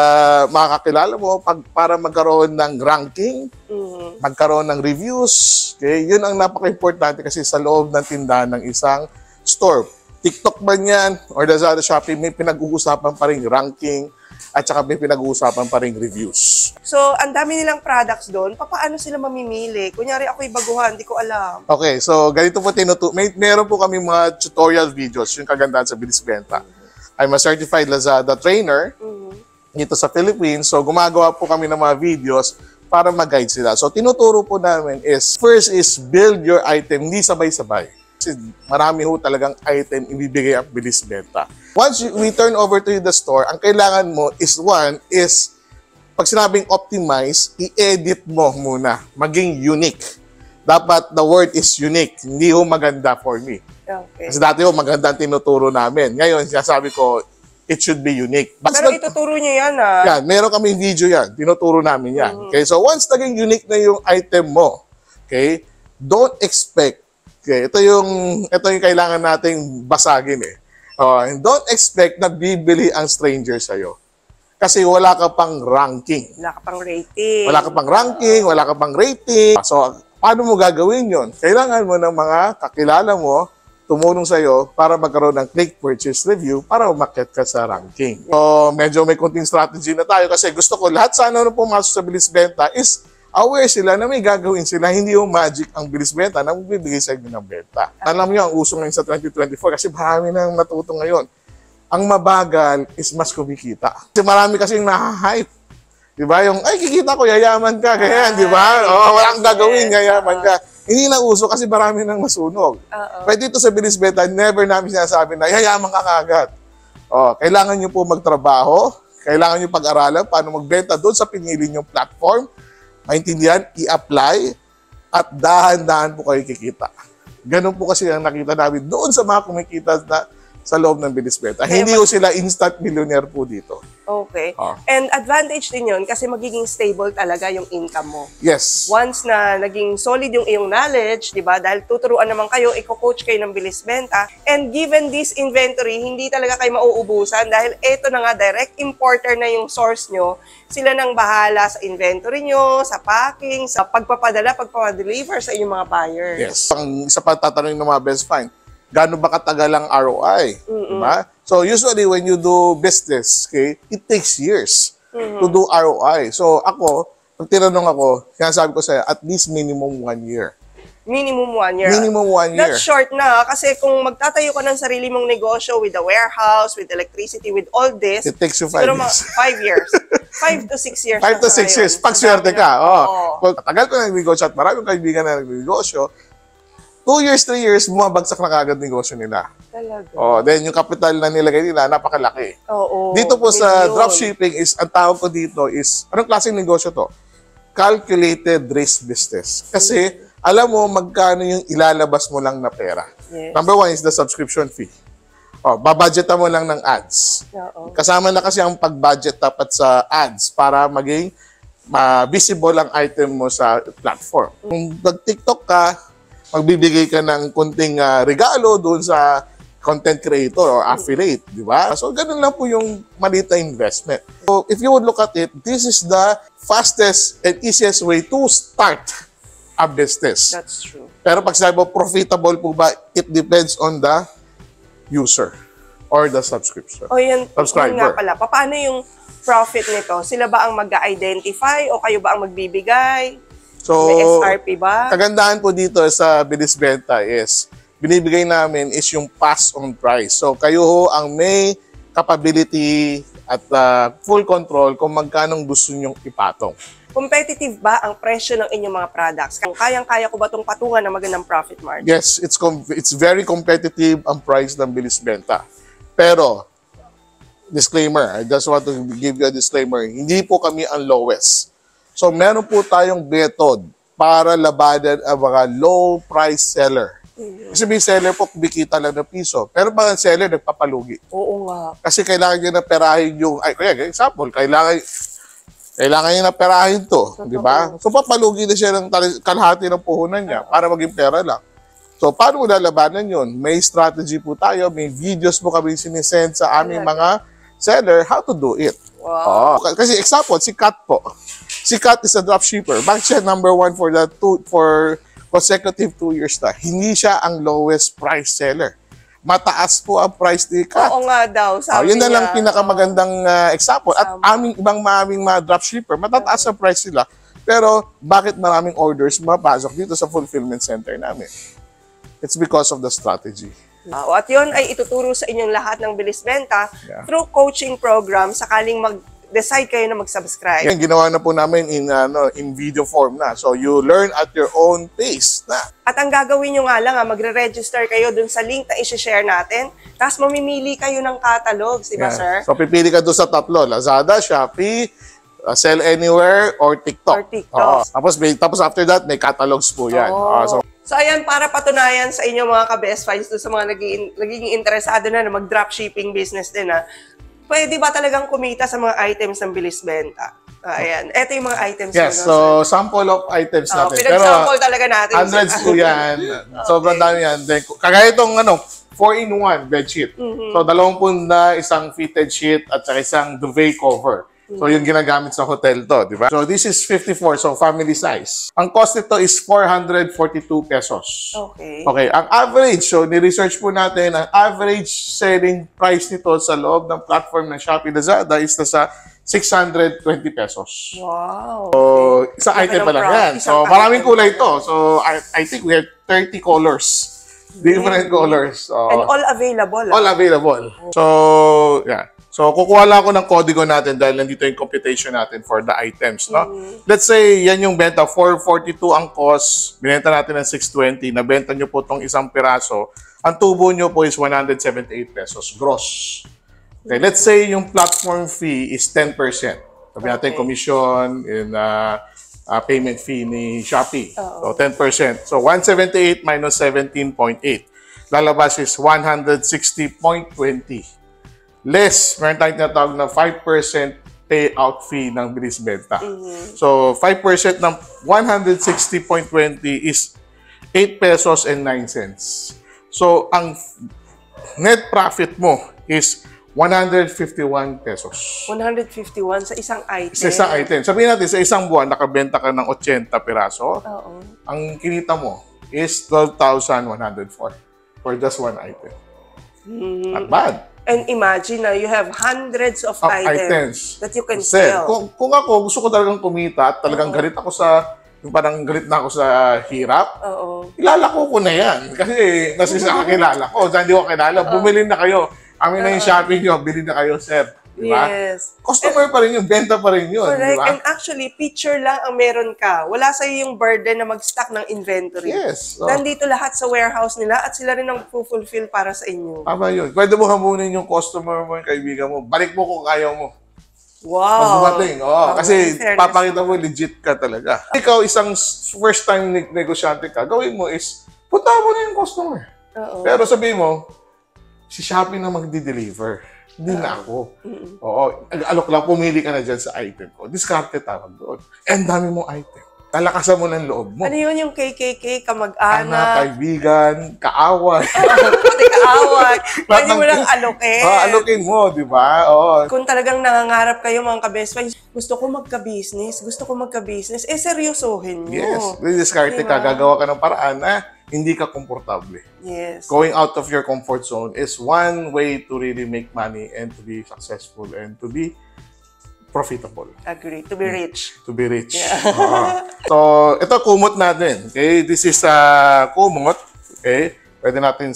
Speaker 2: mga kakilala mo pag, para magkaroon ng ranking,
Speaker 1: Mhm.
Speaker 2: magkaroon ng reviews. Okay? Yun ang napaka-importante kasi sa loob ng tindahan ng isang store. TikTok man yan or Lazada Shopee, may pinag-uusapan pa rin ranking at saka may pinag-uusapan pa rin reviews.
Speaker 1: So, ang dami nilang products doon. Paano sila mamimili? Kunyari ako'y baguhan, di ko alam.
Speaker 2: Okay, so ganito po tinutu may meron po kami mga tutorial videos, yung kagandahan sa Bilis Benta. I'm a certified Lazada trainer
Speaker 1: Mhm.
Speaker 2: dito sa Philippines. So gumagawa po kami ng mga videos para mag-guide sila. So tinuturo po namin is, first is build your item, hindi sabay-sabay. Kasi marami ho talagang item ibibigay ang bilis benta. Once you, we turn over to the store, ang kailangan mo is one, is pag sinabing optimize, i-edit mo muna, maging unique. Dapat the word is unique, hindi ho maganda for me.
Speaker 1: Okay.
Speaker 2: Kasi dati ho maganda ang tinuturo namin. Ngayon, sinasabi ko, it should be unique. Mas
Speaker 1: Pero ituturo nyo yan ah.
Speaker 2: yan, meron kami video yan. Tinuturo namin yan. Okay, so once naging unique na yung item mo, okay, don't expect, okay, ito yung, ito yung kailangan nating basagin eh. Oh, and don't expect na bibili ang stranger sa'yo. Kasi wala ka pang ranking.
Speaker 1: Wala ka pang rating.
Speaker 2: Wala ka pang ranking, wala ka pang rating. So, paano mo gagawin yon? Kailangan mo ng mga kakilala mo tumulong sa'yo para magkaroon ng click purchase review para umakyat ka sa ranking. So, medyo may konting strategy na tayo kasi gusto ko lahat sana na pumasok sa bilis benta is aware sila na may gagawin sila, hindi yung magic ang bilis benta na magbibigay sa inyo ng benta. Alam niyo, ang uso ngayon sa 2024 kasi marami nang natuto ngayon. Ang mabagal is mas kumikita. Kasi marami kasing nahahype. Di ba? Yung, ay, kikita ko, yayaman ka, ganyan, di ba? Oh, walang gagawin, yayaman ka. Hindi na uso kasi marami nang masunog.
Speaker 1: Oo.
Speaker 2: Pwede dito sa Bilis Beta, never namin sinasabi na yayaman ka kagad. Oh, kailangan nyo po magtrabaho, kailangan nyo pag-aralan paano magbenta doon sa pinili nyong platform, maintindihan, i-apply, at dahan-dahan po kayo kikita. Ganun po kasi ang nakita namin doon sa mga kumikita na sa loob ng Bilis Beta.
Speaker 1: Kaya
Speaker 2: Hindi po sila instant millionaire po dito.
Speaker 1: Okay.
Speaker 2: Ah.
Speaker 1: And advantage din yun kasi magiging stable talaga yung income mo.
Speaker 2: Yes.
Speaker 1: Once na naging solid yung iyong knowledge, di ba? Dahil tuturuan naman kayo, i-coach kayo ng bilis benta. And given this inventory, hindi talaga kayo mauubusan dahil eto na nga, direct importer na yung source nyo. Sila nang bahala sa inventory nyo, sa packing, sa pagpapadala, pagpapadeliver sa inyong mga buyers.
Speaker 2: Yes. Ang isa pa tatanungin ng mga best find, gaano ba katagal ang ROI? Diba? So usually when you do business, okay, it takes years to do ROI. So ako, pag tinanong ako, sinasabi ko sa'yo, at least minimum one year.
Speaker 1: Minimum one year.
Speaker 2: Minimum one year.
Speaker 1: That's short na kasi kung magtatayo ka ng sarili mong negosyo with a warehouse, with electricity, with all this,
Speaker 2: It takes you five years.
Speaker 1: five years. five to six years.
Speaker 2: Five to
Speaker 1: na
Speaker 2: six years. Pag swerte ka.
Speaker 1: na-
Speaker 2: Oh.
Speaker 1: Oo.
Speaker 2: Kung tagal ko nagnegosyo at maraming kaibigan na nagnegosyo, two years, three years, bumabagsak na kagad negosyo nila.
Speaker 1: Talaga.
Speaker 2: Oh, then yung capital na nilagay nila, napakalaki.
Speaker 1: Oo.
Speaker 2: Dito po sa
Speaker 1: million.
Speaker 2: dropshipping is, ang tawag ko dito is, anong klaseng negosyo to? Calculated risk business. Kasi, alam mo magkano yung ilalabas mo lang na pera.
Speaker 1: Yes.
Speaker 2: Number one is the subscription fee. Oh, babudgetan mo lang ng ads.
Speaker 1: Oo.
Speaker 2: Kasama na kasi ang pag-budget dapat sa ads para maging ma-visible ang item mo sa platform. Kung nag-TikTok ka, magbibigay ka ng kunting ah, regalo doon sa content creator or affiliate, di ba? So, ganun lang po yung maliit na investment. So, if you would look at it, this is the fastest and easiest way to start a business.
Speaker 1: That's true.
Speaker 2: Pero pag sabi mo, profitable po ba? It depends on the user or the subscription.
Speaker 1: O yan,
Speaker 2: Subscriber.
Speaker 1: yun nga pala. Paano yung profit nito? Sila ba ang mag-identify o kayo ba ang magbibigay?
Speaker 2: So,
Speaker 1: May SRP ba?
Speaker 2: kagandahan po dito sa bilis benta is binibigay namin is yung pass on price. So kayo ho ang may capability at uh, full control kung magkano gusto nyong ipatong.
Speaker 1: Competitive ba ang presyo ng inyong mga products? Kayang-kaya ko ba itong patungan ng magandang profit margin?
Speaker 2: Yes, it's it's very competitive ang price ng bilis benta. Pero disclaimer, I just want to give you a disclaimer. Hindi po kami ang lowest. So meron po tayong method para labanan ang mga low price seller. Kasi may seller po kumikita lang ng piso. Pero mga seller nagpapalugi.
Speaker 1: Oo nga.
Speaker 2: Kasi kailangan niya na perahin yung, ay, kaya, example, kailangan, kailangan niya na perahin to, di ba? So, papalugi na siya ng kalahati ng puhunan niya para maging pera lang. So, paano mo lalabanan yun? May strategy po tayo, may videos po kami sinisend sa aming mga seller how to do it.
Speaker 1: Wow.
Speaker 2: K- Kasi example, si Kat po. Si Kat is a dropshipper. Bakit siya number one for the two, for consecutive two years na? Hindi siya ang lowest price seller. Mataas po ang price ni Kat.
Speaker 1: Oo nga daw,
Speaker 2: Oh,
Speaker 1: sabi
Speaker 2: yun na lang
Speaker 1: niya.
Speaker 2: pinakamagandang uh, example. At aming ibang maming mga dropshipper, matataas ang price nila. Pero bakit maraming orders mapasok dito sa fulfillment center namin? It's because of the strategy.
Speaker 1: Uh, at yun ay ituturo sa inyong lahat ng bilis benta
Speaker 2: Yeah.
Speaker 1: through coaching program sakaling mag-decide kayo na mag-subscribe.
Speaker 2: Yan, ginawa na po namin in, ano, in video form na. So you learn at your own pace na.
Speaker 1: At ang gagawin nyo nga lang, ah, magre-register kayo dun sa link na isi-share natin. Tapos mamimili kayo ng catalogs, di ba,
Speaker 2: Yan.
Speaker 1: sir?
Speaker 2: So pipili ka doon sa tatlo. Lazada, Shopee, uh, Sell Anywhere, or TikTok.
Speaker 1: Or TikTok.
Speaker 2: Oo. Tapos, may, tapos after that, may catalogs po yan.
Speaker 1: Oo.
Speaker 2: Ah, so,
Speaker 1: So ayan, para patunayan sa inyo mga ka-best finds doon sa mga naging, naging interesado na na mag-dropshipping business din ha, pwede ba talagang kumita sa mga items ng bilis benta? Ah, ayan, eto yung mga items
Speaker 2: yes, so sample of items
Speaker 1: Oh,
Speaker 2: natin.
Speaker 1: pinag-sample talaga natin.
Speaker 2: Hundreds po yan. Sobrang dami yan. Then, kagaya itong ano, 4-in-1 bedsheet.
Speaker 1: Mm-hmm.
Speaker 2: So, dalawang punda, isang fitted sheet, at saka isang duvet cover. So, yung ginagamit sa hotel to, di ba? So, this is 54, so family size. Ang cost nito is 442 pesos.
Speaker 1: Okay.
Speaker 2: Okay, ang average, so ni-research po natin, ang average selling price nito sa loob ng platform ng Shopee Lazada is nasa 620 pesos.
Speaker 1: Wow.
Speaker 2: So, isang
Speaker 1: Laki
Speaker 2: item pa lang yan. So, maraming kulay to. So, I, I think we have 30 colors. Different colors. So,
Speaker 1: And all available. ah.
Speaker 2: all available. So, yeah. So, kukuha lang ako ng kodigo natin dahil nandito yung computation natin for the items, no? Let's say, yan yung benta. 442 ang cost. Binenta natin ng 620. Nabenta nyo po itong isang piraso. Ang tubo nyo po is 178 pesos gross. Okay, let's say yung platform fee is 10%. Sabi natin
Speaker 1: Okay.
Speaker 2: commission in uh, uh, payment fee ni Shopee.
Speaker 1: Oo.
Speaker 2: So 10%. So 178 minus 17.8. Lalabas is 160.20. Less, meron tayong tinatawag na 5% payout fee ng bilis benta. So 5% ng 160.20 is 8 pesos and 9 cents. So ang net profit mo is 151 pesos.
Speaker 1: 151 sa isang item.
Speaker 2: Sa isang item. Sabihin natin, sa isang buwan, nakabenta ka ng 80 piraso.
Speaker 1: Oo.
Speaker 2: Ang kinita mo is 12,104 for just one item. Not bad.
Speaker 1: And imagine na you have hundreds of
Speaker 2: Of
Speaker 1: items,
Speaker 2: items.
Speaker 1: that you can
Speaker 2: Sell.
Speaker 1: sell.
Speaker 2: Kung, kung ako, gusto ko talagang kumita at talagang galit ako sa, yung parang galit na ako sa hirap,
Speaker 1: Oo.
Speaker 2: ilalako ko na yan. Kasi nasa sa kakilala ko. Sa hindi ko kilala, bumili na kayo. Amin na yung shopping nyo, bili na kayo, sir. Di ba?
Speaker 1: Yes.
Speaker 2: Customer pa rin yun, benta pa rin yun.
Speaker 1: Correct.
Speaker 2: ba?
Speaker 1: And actually, picture lang ang meron ka. Wala sa yung burden na mag-stock ng inventory.
Speaker 2: Yes. Oh.
Speaker 1: Nandito lahat sa warehouse nila at sila rin ang fulfill para sa inyo.
Speaker 2: Tama yun. Pwede mo hamunin yung customer mo, yung kaibigan mo. Balik mo kung ayaw mo.
Speaker 1: Wow.
Speaker 2: dumating. Oo, kasi
Speaker 1: in fairness.
Speaker 2: papakita mo legit ka talaga. Ikaw, isang first time neg- negosyante ka, gawin mo is, punta mo na yung customer.
Speaker 1: Oo.
Speaker 2: Pero sabihin mo, si Shopee na magdi-deliver. Hindi na ako. Oo. Alok lang, pumili ka na dyan sa item ko. Discarte tawag doon. And dami mong item. Talakasan mo ng loob mo.
Speaker 1: Ano yun yung KKK,
Speaker 2: Anak,
Speaker 1: kamag-anak,
Speaker 2: kaibigan, kaaway.
Speaker 1: pati kaaway. Pwede mo
Speaker 2: ng-
Speaker 1: lang alokin.
Speaker 2: Ah, alokin mo, di ba? Oo.
Speaker 1: Kung talagang nangangarap kayo mga ka-best friends, gusto ko magka-business, gusto ko magka-business, eh seryosohin nyo.
Speaker 2: Yes. Diskarte ka,
Speaker 1: Diba?
Speaker 2: gagawa ka ng paraan na hindi ka komportable.
Speaker 1: Yes.
Speaker 2: Going out of your comfort zone is one way to really make money and to be successful and to be profitable,
Speaker 1: Agree. To be rich.
Speaker 2: to be rich. Oo. so, ito kumot natin. Okay, this is uh, kumot. Okay, pwede natin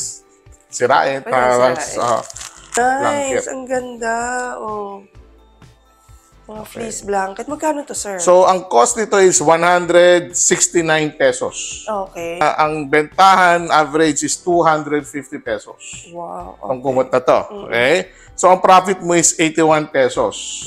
Speaker 2: sirain.
Speaker 1: Pwede
Speaker 2: parang,
Speaker 1: sirain.
Speaker 2: blanket.
Speaker 1: Nice, ang ganda. Oh. Mga fleece blanket. Magkano to, sir?
Speaker 2: so, ang cost nito is 169 pesos.
Speaker 1: okay.
Speaker 2: Ah, ang bentahan average is 250 pesos.
Speaker 1: wow.
Speaker 2: Ang kumot na to. Okay? So, ang profit mo is 81 pesos.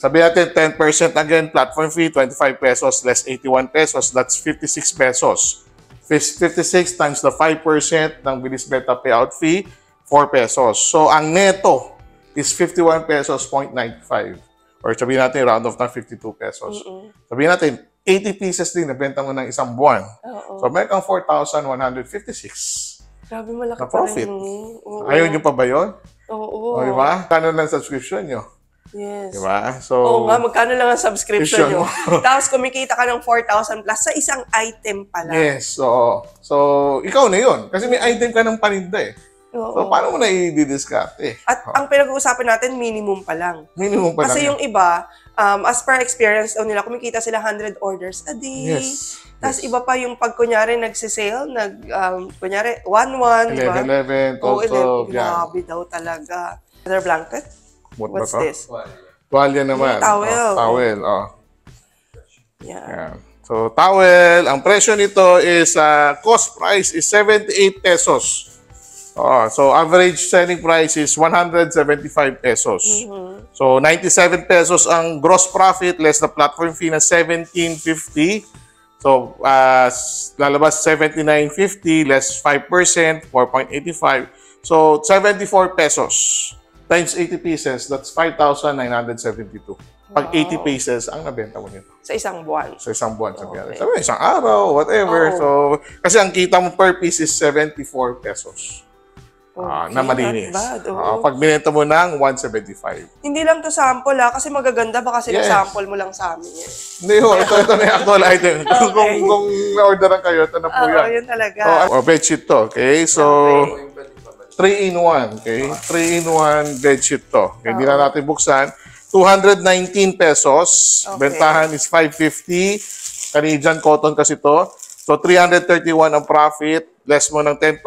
Speaker 2: Sabi natin, 10% again, platform fee, 25 pesos less 81 pesos, that's 56 pesos. Fis- 56 times the 5% ng bilis beta payout fee, 4 pesos. So, ang neto is 51 pesos, 0.95. Or sabihin natin, round off ng 52 pesos. Sabihin natin, 80 pieces din nabenta mo ng isang buwan.
Speaker 1: Oo.
Speaker 2: So, meron kang 4,156
Speaker 1: Grabe malaki
Speaker 2: na
Speaker 1: pa
Speaker 2: profit.
Speaker 1: rin yun. Oo.
Speaker 2: Ayaw nyo pa ba yun?
Speaker 1: Oo.
Speaker 2: O, di ba? Kano ng subscription nyo?
Speaker 1: Yes.
Speaker 2: Di ba? So,
Speaker 1: Oo nga, magkano lang ang subscription nyo? Tapos kumikita ka ng 4,000 plus sa isang item pa lang.
Speaker 2: yes. So, so, ikaw na yun. Kasi may item ka ng paninda eh.
Speaker 1: Oo.
Speaker 2: So, paano mo na i-discard eh?
Speaker 1: At ang pinag-uusapan natin, minimum pa lang.
Speaker 2: Minimum pa
Speaker 1: Kasi
Speaker 2: lang.
Speaker 1: yung iba, um, as per experience daw nila, kumikita sila 100 orders a day.
Speaker 2: Yes.
Speaker 1: Tapos
Speaker 2: Yes.
Speaker 1: iba pa yung pag kunyari nagsisale, nag, um, kunyari 1-1, di ba?
Speaker 2: 11, 11,
Speaker 1: Oo,
Speaker 2: 12, 12, yan.
Speaker 1: Grabe daw talaga. Another blanket?
Speaker 2: What
Speaker 1: What's this?
Speaker 2: Tuwalya naman.
Speaker 1: Yung towel.
Speaker 2: Oh, towel, oh.
Speaker 1: Yeah.
Speaker 2: So, towel, ang presyo nito is, uh, cost price is 78 pesos. Oh, so, average selling price is 175 pesos. So, 97 pesos ang gross profit less the platform fee na 1750. So, uh, lalabas 79.50 less 5%, 4.85. So, 74 pesos times 80 pieces, that's 5,972. Pag 80 pieces, ang nabenta mo nito
Speaker 1: Sa isang buwan.
Speaker 2: sa isang buwan. Sabi
Speaker 1: Okay.
Speaker 2: Sabi, isang araw, whatever.
Speaker 1: Oo.
Speaker 2: So, kasi ang kita mo per piece is 74 pesos. Ah,
Speaker 1: Okay,
Speaker 2: na malinis.
Speaker 1: bad, oo.
Speaker 2: Ah, pag binenta mo ng 175.
Speaker 1: Hindi lang to sample ha, kasi magaganda baka
Speaker 2: Yes.
Speaker 1: sample mo lang sa amin. Eh.
Speaker 2: Hindi ho, ito, ito na yung actual item. Kung, kung, kung na-orderan kayo, ito na po
Speaker 1: Oo,
Speaker 2: yan.
Speaker 1: yun talaga.
Speaker 2: Oh, oh, bedsheet to, okay? So, 3-in-1, okay? 3-in-1 bedsheet to. Okay, hindi na natin buksan. 219 pesos.
Speaker 1: Okay.
Speaker 2: Bentahan is 550. Canadian cotton kasi to. So, 331 ang profit. Less mo ng 10%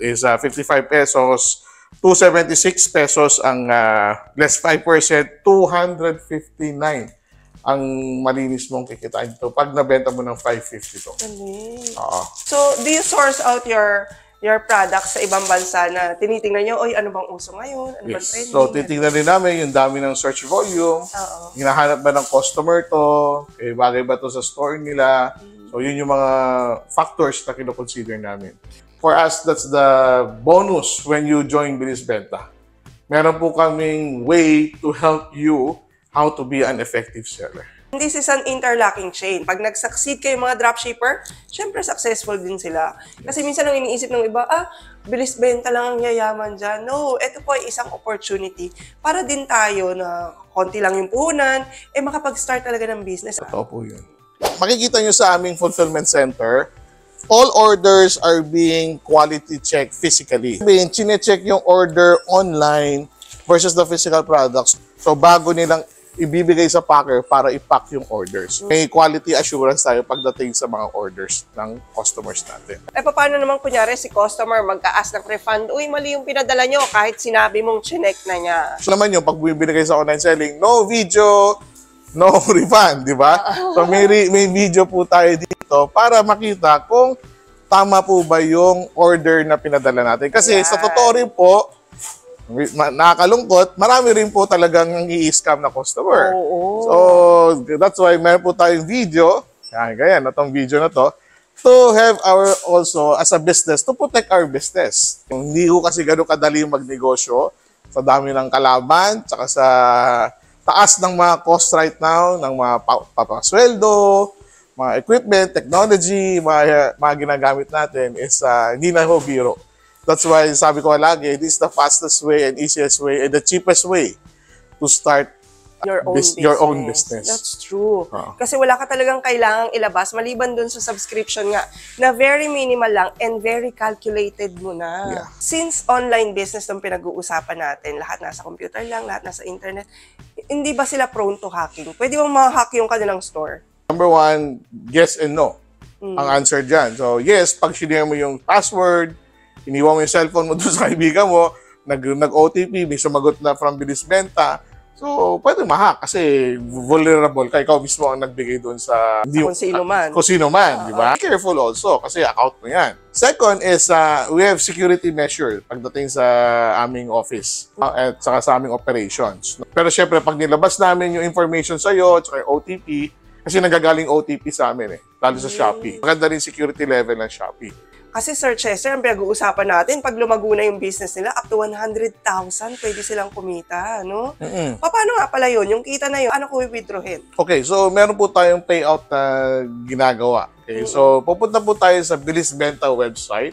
Speaker 2: is uh, 55 pesos. 276 pesos ang uh, less 5%, 259 ang malinis mong kikitain dito pag nabenta mo ng 550 to.
Speaker 1: Galing.
Speaker 2: Oo.
Speaker 1: So, do you source out your your products sa ibang bansa na tinitingnan nyo, oy, ano bang uso ngayon? Ano bang
Speaker 2: Yes.
Speaker 1: trending?
Speaker 2: So, titingnan din namin yung dami ng search volume.
Speaker 1: Oo.
Speaker 2: Hinahanap ba ng customer to? Eh, bagay ba to sa store nila? So, yun yung mga factors na kinoconsider namin. For us, that's the bonus when you join Bilis Benta. Meron po kaming way to help you how to be an effective seller.
Speaker 1: This is an interlocking chain. Pag nag-succeed kayo mga dropshipper, syempre successful din sila. Kasi minsan ang iniisip ng iba, ah, bilis benta lang ang yayaman dyan. No, ito po ay isang opportunity para din tayo na konti lang yung puhunan, eh makapag-start talaga ng business.
Speaker 2: Totoo po yun. Makikita nyo sa aming fulfillment center, all orders are being quality checked physically. Sabihin, chine-check yung order online versus the physical products. So, bago nilang ibibigay sa packer para i-pack yung orders. May quality assurance tayo pagdating sa mga orders ng customers natin.
Speaker 1: Eh, paano naman kunyari si customer magka-ask ng refund, uy, mali yung pinadala nyo kahit sinabi mong chinek na niya.
Speaker 2: So naman yung pag bumibili kayo sa online selling, no video, no refund, di ba? So may, may video po tayo dito para makita kung tama po ba yung order na pinadala natin. Kasi sa
Speaker 1: Yan.
Speaker 2: totoo rin po, nakakalungkot, marami rin po talagang i-scam na customer.
Speaker 1: Oo.
Speaker 2: So, that's why meron po tayong video, yan, ganyan, na tong video na to, to have our also as a business to protect our business. Hindi ko kasi gano'ng kadali magnegosyo sa dami ng kalaban, tsaka sa taas ng mga cost right now, ng mga pa- papasweldo, mga equipment, technology, mga, mga ginagamit natin is uh, hindi na ho biro. That's why sabi ko lagi, this is the fastest way and easiest way and the cheapest way to start
Speaker 1: your own
Speaker 2: Bus-
Speaker 1: business.
Speaker 2: your own business.
Speaker 1: That's true.
Speaker 2: Oo.
Speaker 1: Kasi wala ka talagang kailangang ilabas maliban dun sa subscription nga na very minimal lang and very calculated mo na.
Speaker 2: Yeah.
Speaker 1: Since online business tong pinag-uusapan natin, lahat nasa computer lang, lahat nasa internet, hindi ba sila prone to hacking? Pwede bang ma-hack yung kanilang store?
Speaker 2: Number one, yes and no. Ang answer dyan. So, yes, pag sinare mo yung password, iniwan mo yung cellphone mo doon sa kaibigan mo, nag, nag-OTP, may sumagot na from Bilis Benta. So, pwede mahack kasi vulnerable ka. Ikaw mismo ang nagbigay doon sa... Hindi,
Speaker 1: Kung sino man.
Speaker 2: Kung sino man, di ba? Be careful also kasi account mo yan. Second is, uh, we have security measure pagdating sa aming office uh, at saka sa aming operations. Pero syempre, pag nilabas namin yung information sa'yo at saka yung OTP, kasi nagagaling OTP sa amin eh, lalo sa Shopee. Maganda rin security level ng Shopee.
Speaker 1: Kasi Sir Chester, ang pinag-uusapan natin, pag lumago na yung business nila, up to 100,000 pwede silang kumita, no?
Speaker 2: Mm-mm.
Speaker 1: Paano nga pala yun? Yung kita na yun, ano ko withdrawin?
Speaker 2: Okay, so meron po tayong payout na ginagawa. Okay, so pupunta po tayo sa Bilis Benta website.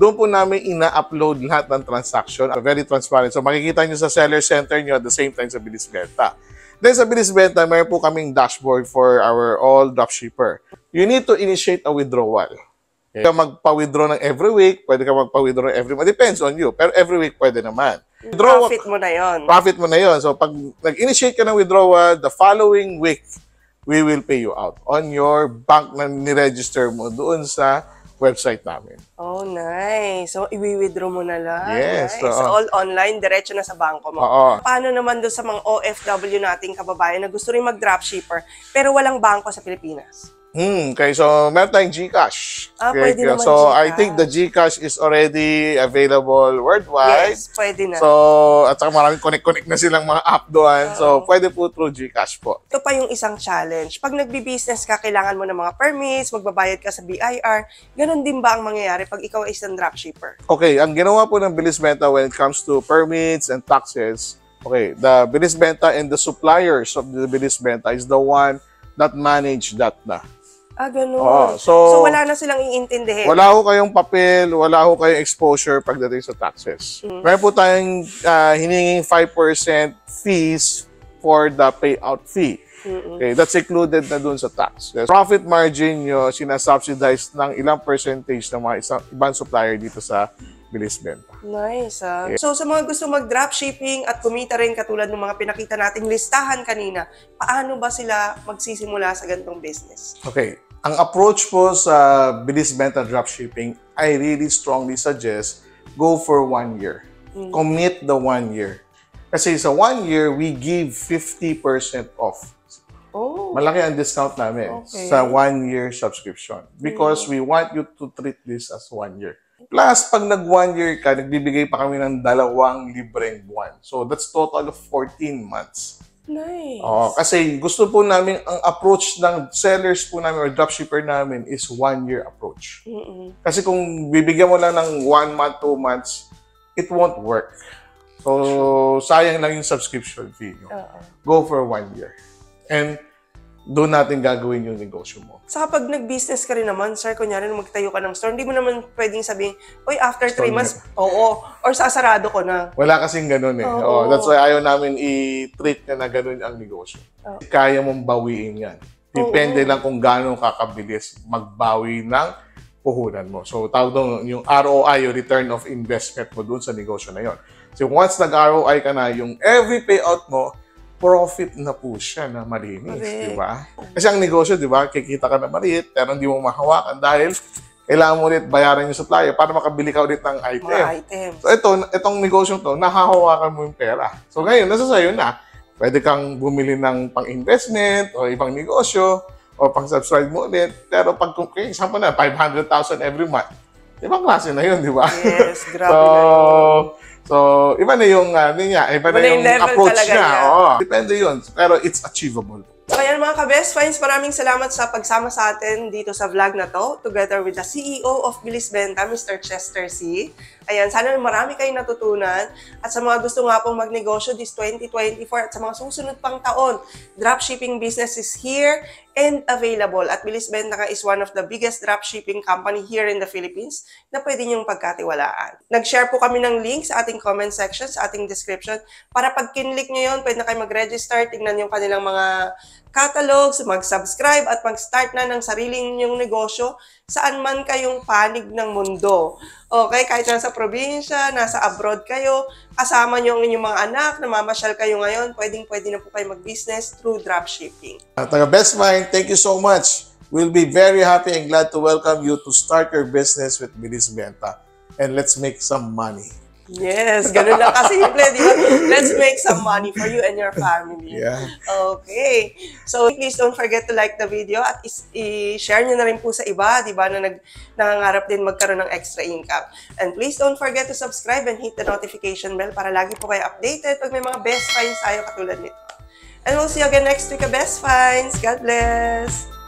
Speaker 2: Doon po namin ina-upload lahat ng transaction. Very transparent. So makikita nyo sa seller center nyo at the same time sa Bilis Benta. Then sa Bilis Benta, meron po kaming dashboard for our all dropshipper. You need to initiate a withdrawal. Pwede ka magpa-withdraw ng every week, pwede ka magpa-withdraw every month. Depends on you. Pero every week pwede naman. Withdraw,
Speaker 1: Profit mo na yon.
Speaker 2: profit mo na yon. So pag nag-initiate ka ng withdrawal, the following week, we will pay you out on your bank na niregister mo doon sa website namin.
Speaker 1: Oh, nice. So, i-withdraw mo na lang.
Speaker 2: Yes,
Speaker 1: Nice.
Speaker 2: oo.
Speaker 1: all online, diretso na sa bangko mo.
Speaker 2: Oo.
Speaker 1: Paano naman doon sa mga OFW nating kababayan na gusto rin mag-dropshipper pero walang bangko sa Pilipinas?
Speaker 2: Hmm, okay, so meron tayong GCash.
Speaker 1: Ah, pwede naman
Speaker 2: So, I
Speaker 1: GCash.
Speaker 2: think the GCash is already available worldwide.
Speaker 1: Yes, pwede na.
Speaker 2: So, at saka maraming connect-connect na silang mga app doon. So, pwede po through GCash po.
Speaker 1: Ito pa yung isang challenge. Pag nagbi-business ka, kailangan mo ng mga permits, magbabayad ka sa BIR. Ganon din ba ang mangyayari pag ikaw ay isang dropshipper?
Speaker 2: Okay, ang ginawa po ng Bilis Benta when it comes to permits and taxes, okay, the Bilis Benta and the suppliers of the Bilis Benta is the one that manage that na.
Speaker 1: Ah, ganon.
Speaker 2: Oo,
Speaker 1: so,
Speaker 2: so-
Speaker 1: wala na silang iintindihin.
Speaker 2: Wala ho kayong papel, wala ho kayong exposure pagdating sa taxes. Meron po tayong ah, hininging 5% fees for the payout fee. Okay, that's included na dun sa tax. The profit margin nyo, sinasubsidize ng ilang percentage ng mga isang, ibang supplier dito sa Bilis Benta.
Speaker 1: Nice, ah. So, sa mga gusto mag-dropshipping at kumita rin katulad ng mga pinakita nating listahan kanina, paano ba sila magsisimula sa ganitong business?
Speaker 2: Okay. Ang approach po sa Bilis Benta Dropshipping, I really strongly suggest go for one year. Commit the one year. Kasi sa one year, we give 50% off.
Speaker 1: Oh,
Speaker 2: Malaki ang discount namin
Speaker 1: Okay.
Speaker 2: sa one-year subscription because we want you to treat this as one year. Plus, pag nag-one year ka, nagbibigay pa kami ng dalawang libreng buwan. So, that's total of 14 months.
Speaker 1: nice.
Speaker 2: Oo, kasi gusto po namin, ang approach ng sellers po namin or dropshipper namin is one-year approach.
Speaker 1: Mm-mm.
Speaker 2: Kasi kung bibigyan mo lang ng one month, two months, it won't work. So, sayang lang yung subscription fee nyo.
Speaker 1: Oo.
Speaker 2: Go for one year. And doon natin gagawin yung negosyo mo.
Speaker 1: Saka pag nag-business ka rin naman, sir, kunyari nung magtayo ka ng store, hindi mo naman pwedeng sabihin, Uy, after three
Speaker 2: Store
Speaker 1: months, oo, or sasarado ko na.
Speaker 2: Wala kasing ganun eh.
Speaker 1: Oo.
Speaker 2: Oo, that's why ayaw namin i-treat na na ganun ang negosyo.
Speaker 1: Oo.
Speaker 2: Kaya mong bawiin yan. Depende lang kung gaano kakabilis magbawi ng puhunan mo. So, tawag doon yung ROI, yung return of investment mo doon sa negosyo na yon. So, once nag-ROI ka na, yung every payout mo, profit na po siya na malinis, di ba? Kasi ang negosyo, di ba, kikita ka na maliit, pero hindi mo mahawakan dahil kailangan mo ulit bayaran yung supplier para makabili ka ulit ng item.
Speaker 1: Mga items.
Speaker 2: So ito, itong negosyo to, nahahawakan mo yung pera. So ngayon, nasa sayo na. Pwede kang bumili ng pang-investment o ibang negosyo o pang-subscribe mo ulit. Pero pag, okay, example na, 500,000 every month. Ibang klase na yun, di ba?
Speaker 1: Yes, grabe
Speaker 2: so,
Speaker 1: na yun.
Speaker 2: So, iba na yung, ano niya, iba,
Speaker 1: Iba
Speaker 2: na yung,
Speaker 1: yung
Speaker 2: approach niya.
Speaker 1: niya.
Speaker 2: Oo. Depende yun. Pero it's achievable.
Speaker 1: So ayan mga ka-best finds, maraming salamat sa pagsama sa atin dito sa vlog na to, together with the CEO of Bilis Benta, Mr. Chester C. Ayan, sana marami kayong natutunan. At sa mga gusto nga pong magnegosyo this 2024 at sa mga susunod pang taon, dropshipping business is here and available. At Bilis Benta is one of the biggest dropshipping company here in the Philippines na pwede niyong pagkatiwalaan. Nag-share po kami ng link sa ating comment section, sa ating description, para pag kinlik nyo yun, pwede na kayo mag-register, tingnan yung kanilang mga catalogs, mag-subscribe at mag-start na ng sariling ninyong negosyo saan man kayong panig ng mundo. Okay, kahit nasa probinsya, nasa abroad kayo, kasama nyo ang inyong mga anak, namamasyal kayo ngayon, pwedeng-pwede na po kayo mag-business through dropshipping.
Speaker 2: At taga Best Mind, thank you so much. We'll be very happy and glad to welcome you to start your business with Bilis Benta. and let's make some money.
Speaker 1: Yes, ganun lang kasimple, di ba? Let's make some money for you and your family.
Speaker 2: Yeah.
Speaker 1: Okay. So, please don't forget to like the video at is- i-share nyo na rin po sa iba, di ba, na nag, nangangarap din magkaroon ng extra income. And please don't forget to subscribe and hit the notification bell para lagi po kayo updated pag may mga best finds tayo katulad nito. And we'll see you again next week, Best Finds. God bless!